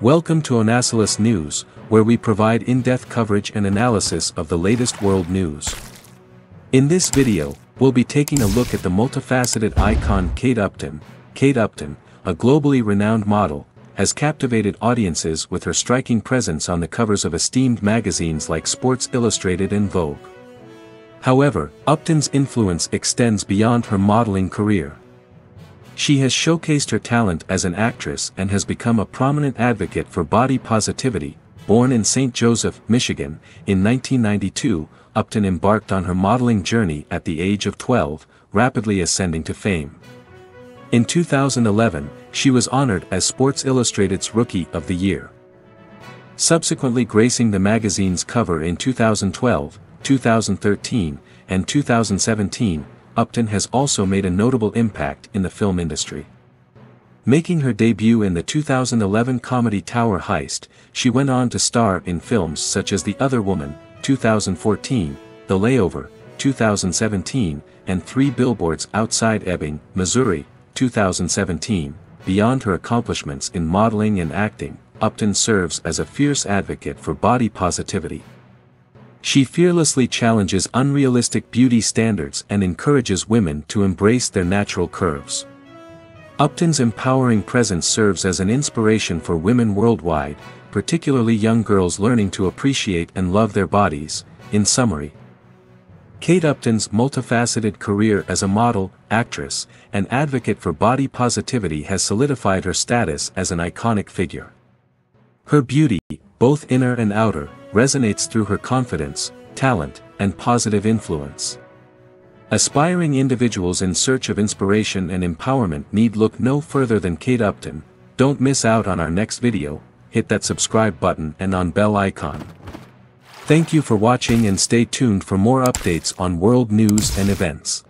Welcome to Onasilus News, where we provide in-depth coverage and analysis of the latest world news. In this video, we'll be taking a look at the multifaceted icon Kate Upton. Kate Upton, a globally renowned model, has captivated audiences with her striking presence on the covers of esteemed magazines like Sports Illustrated and Vogue. However, Upton's influence extends beyond her modeling career. She has showcased her talent as an actress and has become a prominent advocate for body positivity. Born in St. Joseph, Michigan, in 1992, Upton embarked on her modeling journey at the age of 12, rapidly ascending to fame. In 2011, she was honored as Sports Illustrated's Rookie of the Year. Subsequently gracing the magazine's cover in 2012, 2013, and 2017, Upton has also made a notable impact in the film industry. Making her debut in the 2011 comedy Tower Heist, she went on to star in films such as The Other Woman, 2014, The Layover, 2017, and Three Billboards Outside Ebbing, Missouri, 2017. Beyond her accomplishments in modeling and acting, Upton serves as a fierce advocate for body positivity. She fearlessly challenges unrealistic beauty standards and encourages women to embrace their natural curves. Upton's empowering presence serves as an inspiration for women worldwide, particularly young girls learning to appreciate and love their bodies. In summary, Kate Upton's multifaceted career as a model, actress, and advocate for body positivity has solidified her status as an iconic figure. Her beauty, both inner and outer, resonates through her confidence, talent, and positive influence. Aspiring individuals in search of inspiration and empowerment need look no further than Kate Upton. Don't miss out on our next video, hit that subscribe button and on bell icon. Thank you for watching and stay tuned for more updates on world news and events.